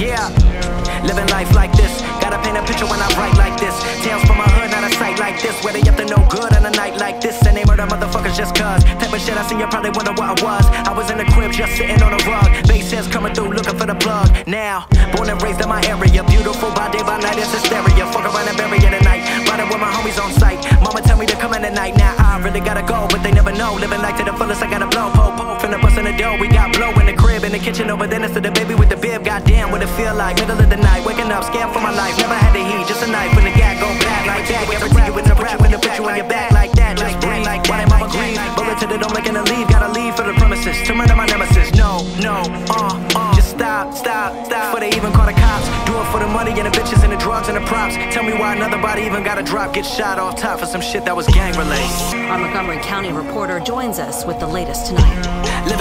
Yeah, living life like this. Gotta paint a picture when I write like this. Tales from my hood, not a sight like this. Where they up to no good on a night like this. And they murder motherfuckers just cuz. Type of shit I seen, you probably wonder what I was. I was in the crib just sitting on a rug. Bass heads coming through looking for the plug. Now, born and raised in my area. Beautiful by day, by night, it's hysteria. Fuck around and bury it tonight. Riding with my homies on site. Mama tell me to come in at night. Now I really gotta go, but they never know. Living life to the fullest, I gotta blow. Po, po, finna bust in the dough. We got blow in the crib, in the kitchen over there. Next to the baby with the bib. Goddamn, what it feel like. Middle of the night, waking up, scared for my life. Never had the heat, just a knife. When the gat go back like that. See you in the rap, when the put you on your back like that. Just breathe like that. Why mama grieve? Bullet to the dome, making a leave. Gotta leave for the premises. To murder my nemesis. No, no, uh, uh. Just stop, stop, stop. Before they even call the cops. Do it for the money and the bitches and the drugs and the props. Tell me why another body even got a drop. Get shot off top for some shit that was gang related. Our Montgomery County reporter joins us with the latest tonight. Living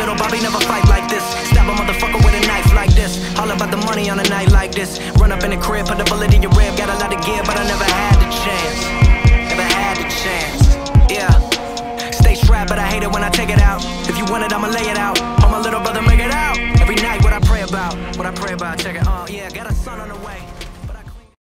Little Bobby never fight like this. Stab a motherfucker with a knife like this. All about the money on a night like this. Run up in the crib, put a bullet in your rib. Got a lot of give, but I never had the chance. Never had the chance. Yeah. Stay strapped, but I hate it when I take it out. If you want it, I'ma lay it out. On my little brother, make it out. Every night, what I pray about. What I pray about, check it. out. yeah, got a son on the way.